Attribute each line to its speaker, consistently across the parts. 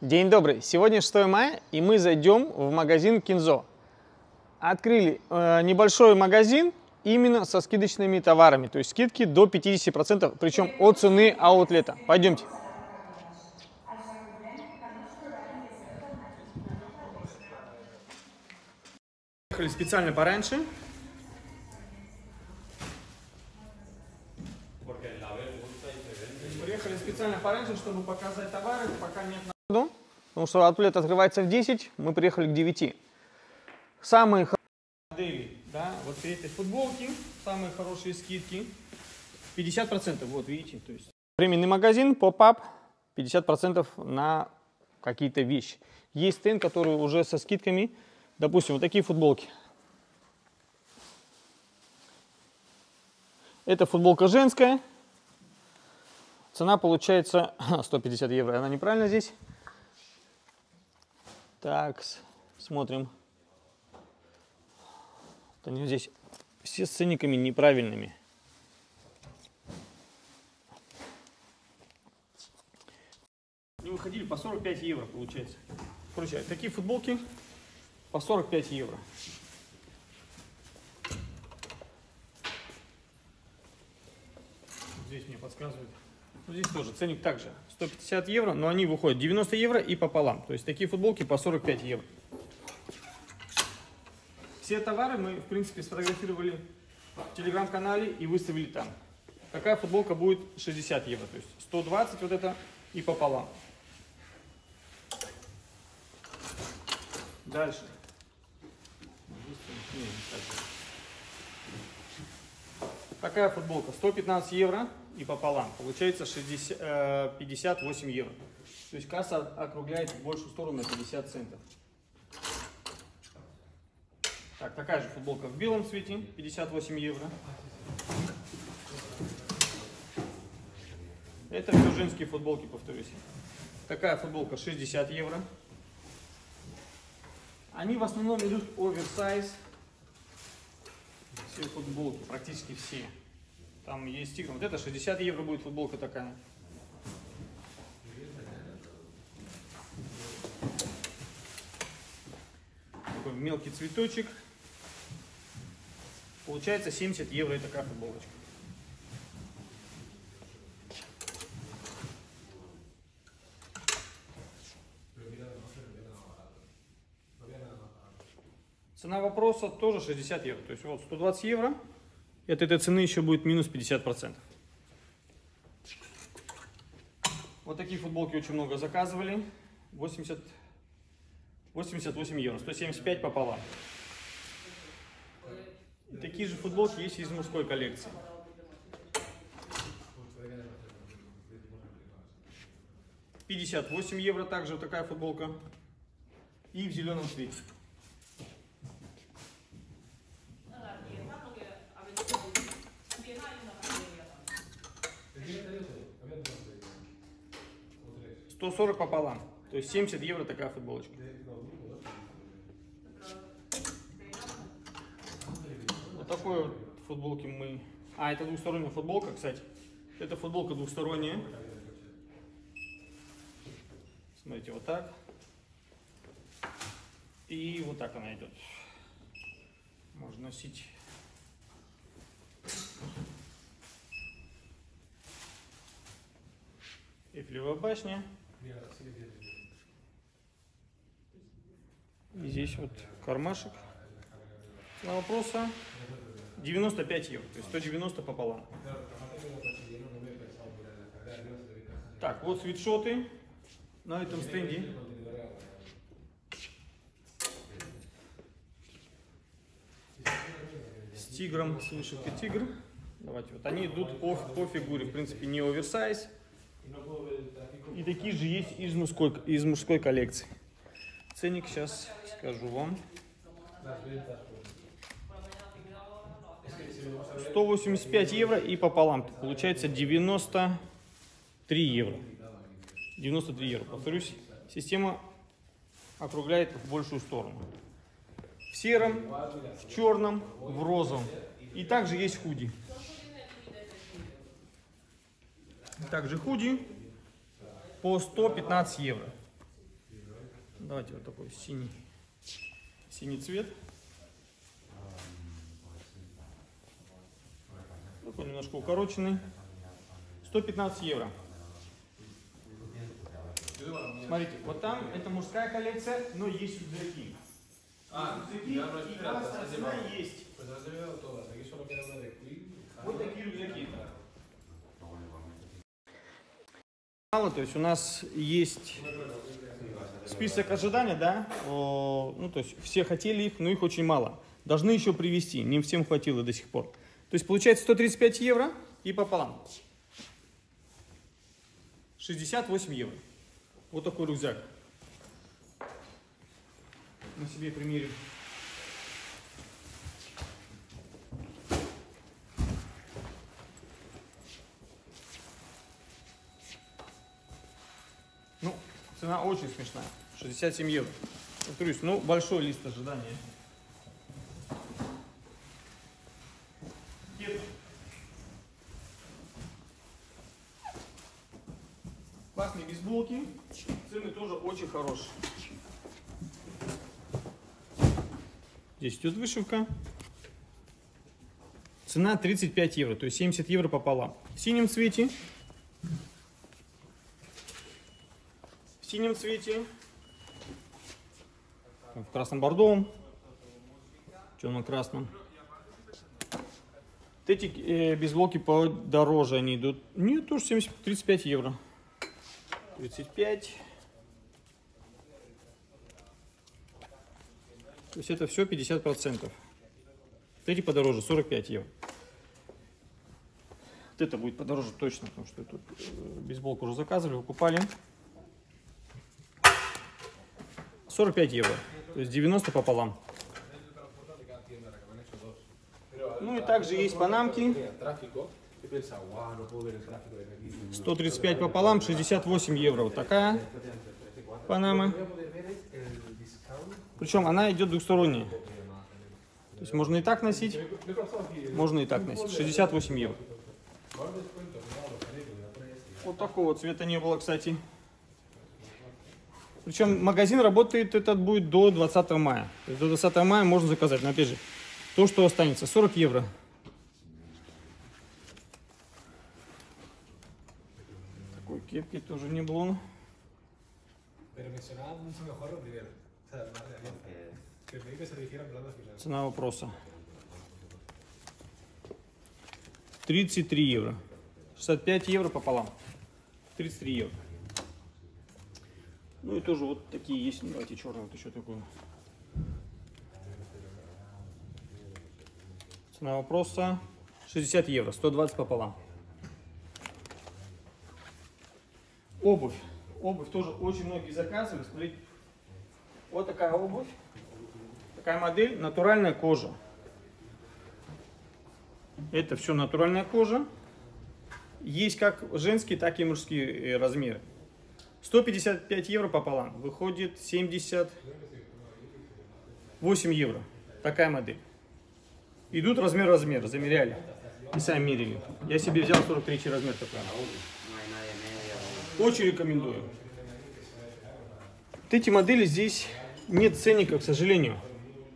Speaker 1: День добрый! Сегодня 6 мая, и мы зайдем в магазин Кинзо. Открыли э, небольшой магазин именно со скидочными товарами, то есть скидки до 50%, причем от цены аутлета. Пойдемте. Приехали специально пораньше. Приехали специально пораньше, чтобы показать товары, пока нет народу. Потому что аутлет открывается в 10, мы приехали к 9. Самые хорошие модели, да, вот при этой футболке, самые хорошие скидки. 50%, вот видите, то есть. Временный магазин, поп-ап, 50% на какие-то вещи. Есть стенд, который уже со скидками, допустим, вот такие футболки. Это футболка женская. Цена получается 150 евро. Она неправильно здесь. Так, смотрим. Вот они здесь все с ценниками неправильными. Они выходили по 45 евро, получается. Короче, такие футболки по 45 евро. Здесь мне подсказывают. Ну, здесь тоже ценник также 150 евро, но они выходят 90 евро и пополам. То есть такие футболки по 45 евро. Все товары мы, в принципе, сфотографировали в телеграм-канале и выставили там. Такая футболка будет 60 евро, то есть 120 вот это и пополам. Дальше. Такая футболка 115 евро и пополам. Получается 60, 58 евро. То есть касса округляет в большую сторону на 50 центов. Так, такая же футболка в белом цвете, 58 евро. Это все женские футболки, повторюсь. Такая футболка 60 евро. Они в основном идут оверсайз. Все футболки, практически все. Там есть тигр. Вот это 60 евро будет футболка такая. Такой мелкий цветочек. Получается 70 евро и такая футболочка. Цена вопроса тоже 60 евро. То есть вот 120 евро. И от этой цены еще будет минус 50%. Вот такие футболки очень много заказывали. 80, 88 евро. 175 пополам. И такие же футболки есть из мужской коллекции. Пятьдесят восемь евро также вот такая футболка. И в зеленом цвете. Сто сорок пополам. То есть 70 евро такая футболочка. такой вот футболки мы... А, это двухсторонняя футболка, кстати. Это футболка двухсторонняя. Смотрите, вот так. И вот так она идет. Можно носить. Эйфелевая башня. И здесь вот кармашек. На вопроса 95 евро, то есть 190 пополам. Так, вот свитшоты на этом стенде. С тигром, с вышивкой тигр. Давайте, вот они идут по, по фигуре, в принципе, не оверсайз. И такие же есть из мужской, из мужской коллекции. Ценник сейчас скажу вам. 185 евро и пополам. Получается 93 евро. 93 евро. Повторюсь, система округляет в большую сторону. В сером, в черном, в розовом. И также есть худи. Также худи по 115 евро. Давайте вот такой синий, синий цвет. Такой немножко укороченный. 115 евро. Смотрите, вот там это мужская коллекция, но есть рюкзаки.
Speaker 2: Ah,
Speaker 1: Рюкзаки и
Speaker 2: de
Speaker 1: цена есть. Вот такие рюкзаки. Мало, то есть у нас есть список ожидания, да, О, ну то есть все хотели их, но их очень мало. Должны еще привезти, не всем хватило до сих пор. То есть получается 135 евро и пополам. 68 евро. Вот такой рюкзак. На себе примерим. Ну, цена очень смешная. 67 евро. Повторюсь, ну, большой лист ожидания. Кеды. Классные бейсболки. Цены тоже очень хорошие. Здесь идет вышивка. Цена 35 евро, то есть 70 евро пополам. В синем цвете синем цвете, в красном бордовом, темно красном. Вот эти э, бейсболки подороже они идут. Нет, тоже 70, 35 евро. 35. То есть это все 50 процентов. Вот эти подороже, 45 евро. Вот это будет подороже точно, потому что тут э, бейсболку уже заказывали, выкупали. 45 евро. То есть 90 пополам. Ну и также есть панамки.
Speaker 2: Tenía tráfico. Yo pensaba, guau, no puedo ver el tráfico de aquí.
Speaker 1: 135 пополам, 68 евро. Вот такая панама. Причем она идет двухсторонняя. То есть можно и так носить, можно и так носить. 68 евро. Вот такого цвета не было, кстати. Причем магазин работает этот будет до 20 мая. До 20 мая можно заказать. Но опять же, то, что останется, 40 евро. Такой кепки тоже не
Speaker 2: final.
Speaker 1: Цена вопроса. 33 евро. 65 евро пополам. 33 евро. Ну и тоже вот такие есть. Ну, давайте черный вот еще такой. Цена вопроса 60 евро. 120 пополам. Обувь. Обувь тоже очень многие заказывают. Смотрите. Вот такая обувь. Такая модель, натуральная кожа. Это все натуральная кожа. Есть как женские, так и мужские э, размеры. 155 евро пополам. Выходит 78 евро. Такая модель. Идут размер-размер, замеряли. И сами мерили. Я себе взял 43 размер такой. Очень рекомендую. Вот эти модели здесь нет ценника, к сожалению.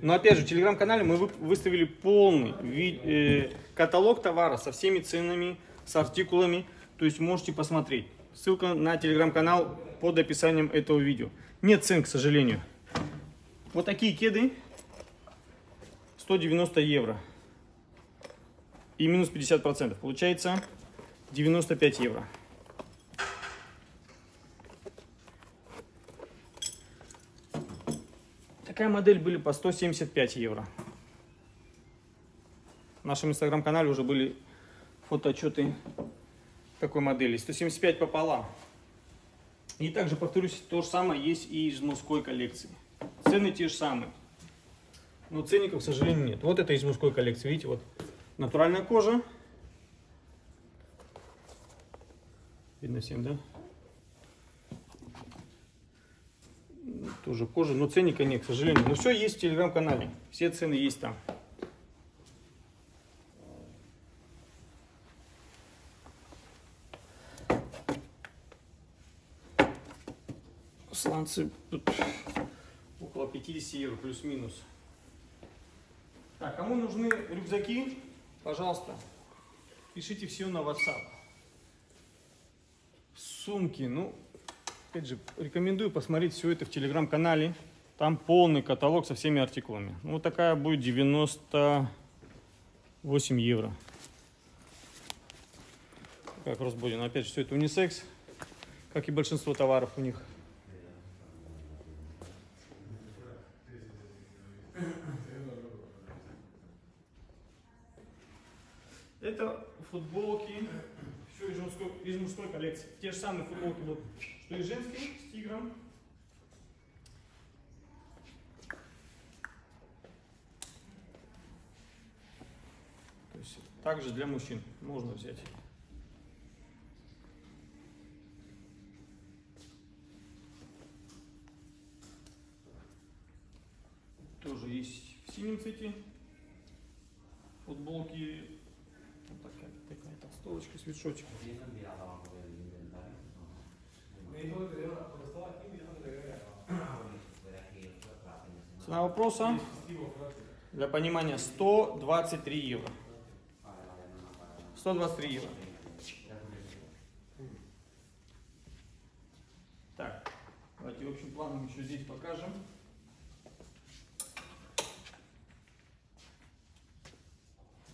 Speaker 1: Но опять же, в телеграм-канале мы вы- выставили полный э, каталог товара со всеми ценами, с артикулами. То есть можете посмотреть. Ссылка на телеграм-канал под описанием этого видео. Нет цен, к сожалению. Вот такие кеды 190 евро. И минус 50%. Получается 95 евро. Такая модель были по 175 евро. В нашем инстаграм-канале уже были фотоотчеты такой модели. 175 пополам. И также, повторюсь, то же самое есть и из мужской коллекции. Цены те же самые. Но ценников, к сожалению, нет. Вот это из мужской коллекции. Видите, вот натуральная кожа. Видно всем, да? Тоже кожа, но ценника нет, к сожалению. Но все есть в телеграм-канале. Все цены есть там. Тут около 50 евро плюс-минус. Так, кому нужны рюкзаки, пожалуйста, пишите все на WhatsApp. Сумки, ну, опять же, рекомендую посмотреть все это в телеграм-канале. Там полный каталог со всеми артикулами. Ну, вот такая будет 98 евро. Как Росбодин. Опять же, все это унисекс, как и большинство товаров у них. Футболки, все из мужской, из мужской коллекции. Те же самые футболки, вот, что и женские, с тигром. То есть также для мужчин можно взять. Тоже есть в синем цвете футболки.
Speaker 2: Había regalado.
Speaker 1: Цена вопроса для понимания 123 евро. 123 евро. Так, давайте общим планом еще здесь покажем.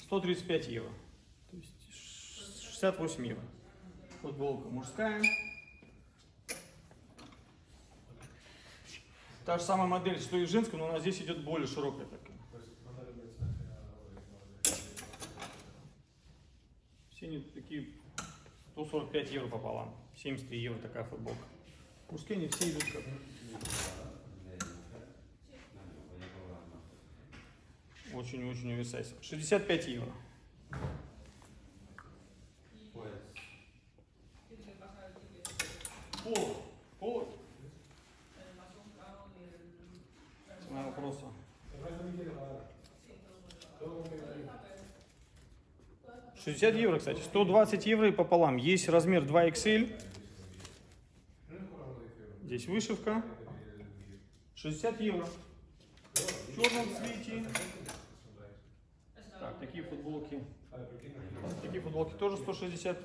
Speaker 1: Сто тридцать пять евро. То есть ш- 68 евро. Футболка мужская. Та же самая модель, что и женская, но она здесь идет более широкая такая. Все такие 145 евро пополам. 73 евро такая футболка. Мужские они все идут как. Очень-очень оверсайз. 65 евро. Поло. Поло. Цена вопроса. 60 евро, кстати. 120 евро и пополам. Есть размер 2XL. Здесь вышивка. 60 евро. В черном цвете. Так, такие футболки. Такие футболки тоже 160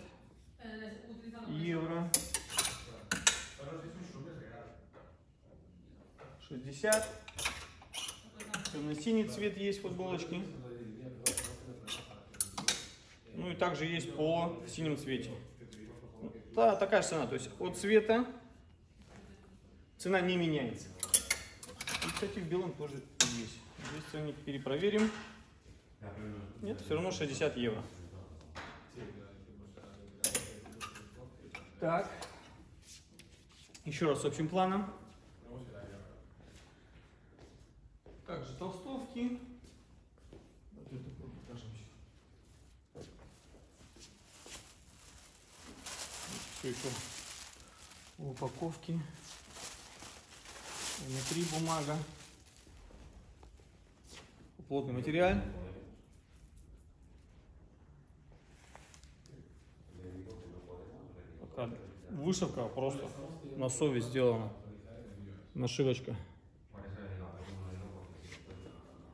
Speaker 1: евро. 60. Темно-синий цвет есть футболочки. Ну и также есть поло в синем цвете. Да, такая же цена. То есть от цвета цена не меняется. И, кстати, в белом тоже есть. Здесь ценник перепроверим. Нет, все равно 60 евро. Так. Еще раз общим планом. Также толстовки. Вот это покажем сейчас. Все еще в упаковке. Внутри бумага. Плотный материал. Такая Вышивка просто на совесть сделана. Нашивочка.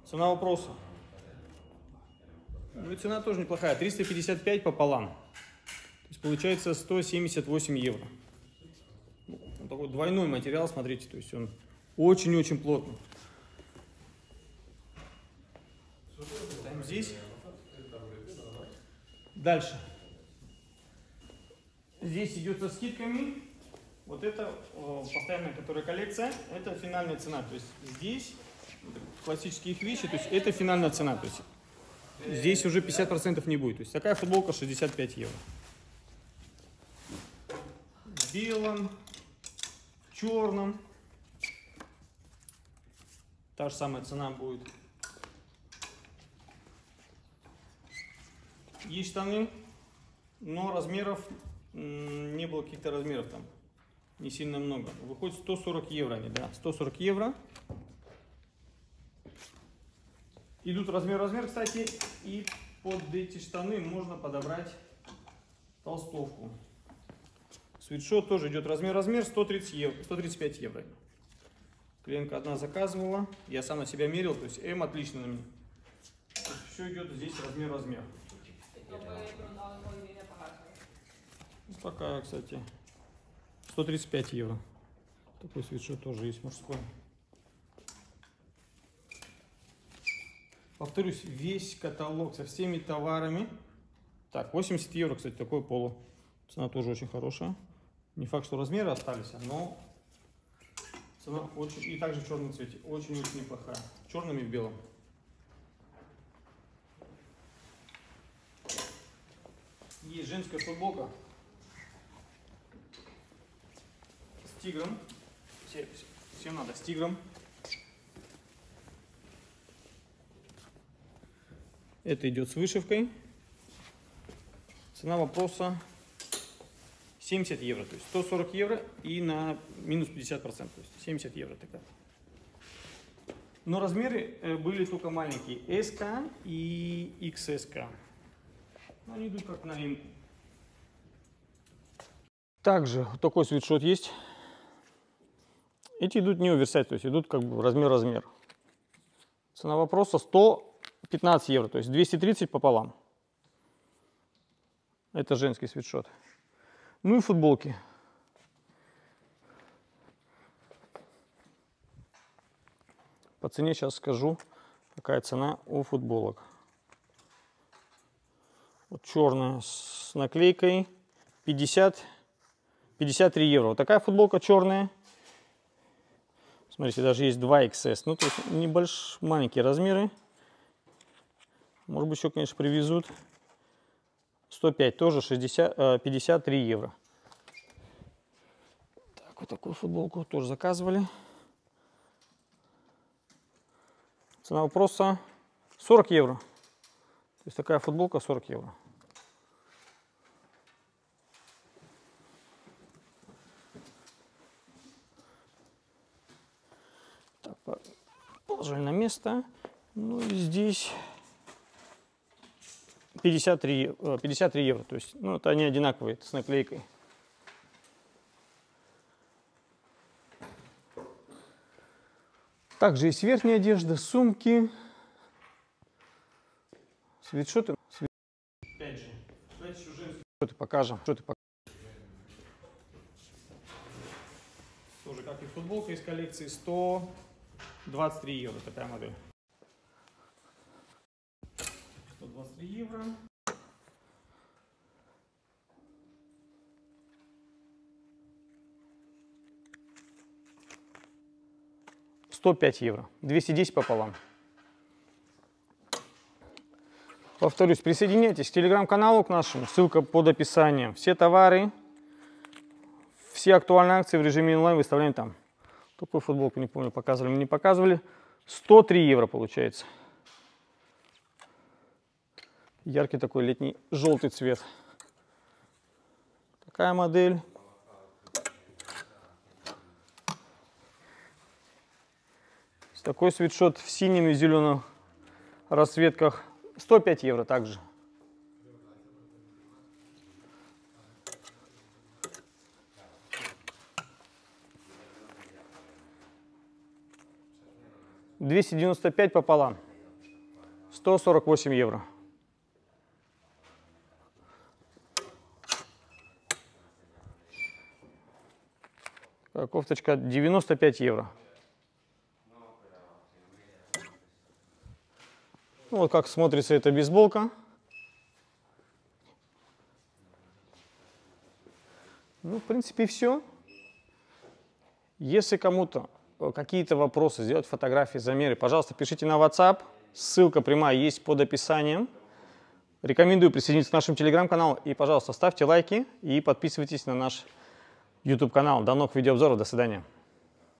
Speaker 1: Цена вопроса. Ну и цена тоже неплохая. 355 пополам. То есть получается 178 евро. Ну, он такой двойной материал, смотрите, то есть он очень-очень плотный. Ставим здесь. Дальше. Здесь идет со скидками. Вот это э, постоянная, которая коллекция, это финальная цена. То есть здесь классические их вещи, то есть это финальная цена. То есть здесь уже 50% не будет. То есть такая футболка 65 евро. В белом, в черном. Та же самая цена будет. Есть штаны, но размеров не было каких-то размеров там. Не сильно много. Выходит 140 евро они, да? 140 евро. Идут размер-размер, кстати, и под эти штаны можно подобрать толстовку. Свитшот тоже идет размер-размер, 130 евро, 135 евро. Клиентка одна заказывала, я сам на себя мерил, то есть М отлично на мне. Все идет здесь размер-размер. Такая, кстати, 135 евро. Такой свитшот тоже есть мужской. Повторюсь, весь каталог со всеми товарами. Так, 80 евро, кстати, такое поло. Цена тоже очень хорошая. Не факт, что размеры остались, но цена очень... И также в черном цвете. Очень-очень неплохая. В черном и в белом. Есть женская футболка с тигром. Все- всем надо с тигром. Это идет с вышивкой. Цена вопроса 70 евро, то есть 140 евро и на минус 50%, то есть 70 евро такая. Но размеры э, были только маленькие, SK и XSK. Но они идут как им. Также вот такой свитшот есть. Эти идут не оверсайз, то есть идут как бы размер-размер. Цена вопроса 115 евро, то есть 230 пополам. Это женский свитшот. Ну и футболки. По цене сейчас скажу, какая цена у футболок. Вот черная с наклейкой 50, 53 евро. Вот такая футболка черная. Смотрите, даже есть 2XS. Ну, то есть небольшие, маленькие размеры. Может быть, еще, конечно, привезут. 105 тоже 60, э, 53 евро. Так, вот такую футболку тоже заказывали. Цена вопроса 40 евро. То есть такая футболка 40 евро. Так, по- положили на место. Ну и здесь 53, э, 53 евро. То есть, ну, это они одинаковые с наклейкой. Также есть верхняя одежда, сумки, свитшоты. Свит- Опять же, давайте еще женские свитшоты покажем. Что ты Тоже, как и футболка из коллекции, 123 евро такая модель. 123 евро. Сто пять евро. 210 пополам. Повторюсь, присоединяйтесь к телеграм-каналу к нашему. Ссылка под описанием. Все товары, все актуальные акции в режиме онлайн выставляем там. Такую футболку, не помню, показывали, мы не показывали. 103 евро получается. Яркий такой летний желтый цвет. Такая модель. Такой свитшот в синем и зеленом расцветках. 105 евро также. Двести девяносто пять пополам. Сто сорок восемь евро. Кофточка 95 евро. Ну, вот как смотрится эта бейсболка. Ну, в принципе, все. Если кому-то э, какие-то вопросы, сделать фотографии, замеры, пожалуйста, пишите на WhatsApp. Ссылка прямая есть под описанием. Рекомендую присоединиться к нашему телеграм-каналу. И, пожалуйста, ставьте лайки и подписывайтесь на наш YouTube канал. До новых видеообзоров. До свидания.